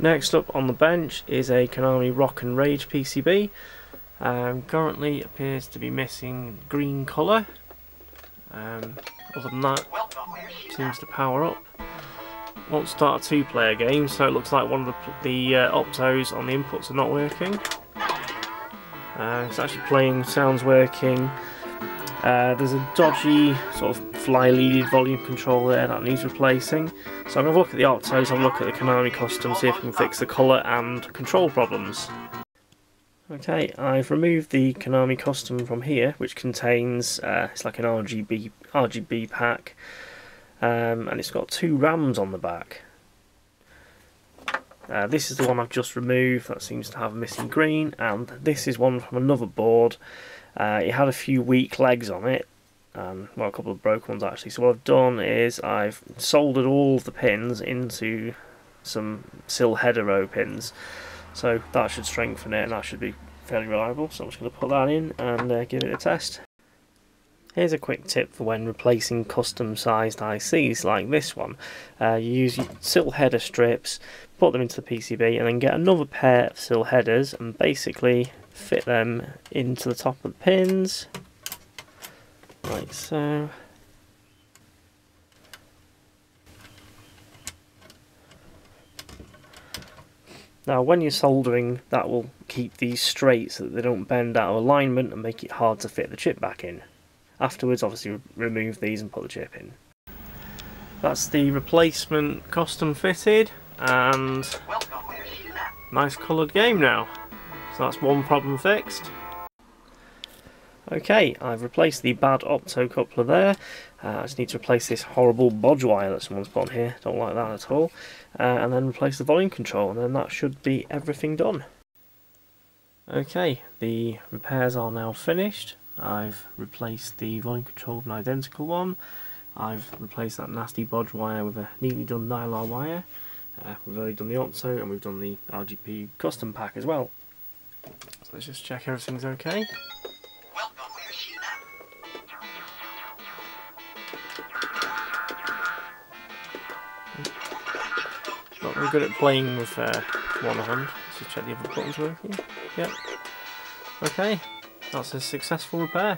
Next up on the bench is a Konami Rock and Rage PCB. Um, currently appears to be missing green colour. Um, other than that, seems to power up. Won't start a two-player game, so it looks like one of the, the uh, optos on the inputs are not working. Uh, it's actually playing, sounds working. Uh, there's a dodgy sort of fly leaded volume control there that needs replacing. So I'm going to look at the Optos, have a look at the Konami custom, see if we can fix the colour and control problems. Okay, I've removed the Konami custom from here, which contains, uh, it's like an RGB, RGB pack, um, and it's got two RAMs on the back. Uh, this is the one I've just removed that seems to have missing green, and this is one from another board. Uh, it had a few weak legs on it, um, well a couple of broken ones actually. So what I've done is I've soldered all the pins into some SIL header row pins. So that should strengthen it and that should be fairly reliable. So I'm just going to put that in and uh, give it a test. Here's a quick tip for when replacing custom sized ICs like this one. Uh, you use SIL header strips, put them into the PCB and then get another pair of SIL headers and basically fit them into the top of the pins like so. Now when you're soldering that will keep these straight so that they don't bend out of alignment and make it hard to fit the chip back in. Afterwards obviously remove these and put the chip in. That's the replacement custom fitted and nice coloured game now. So that's one problem fixed. Okay, I've replaced the bad opto coupler there. Uh, I just need to replace this horrible bodge wire that someone's put on here. Don't like that at all. Uh, and then replace the volume control, and then that should be everything done. Okay, the repairs are now finished. I've replaced the volume control with an identical one. I've replaced that nasty bodge wire with a neatly done nylon wire. Uh, we've already done the opto and we've done the RGB custom pack as well. So let's just check everything's okay. Not very good at playing with uh, one hand. Let's just check the other buttons working. Yep. Okay, that's a successful repair.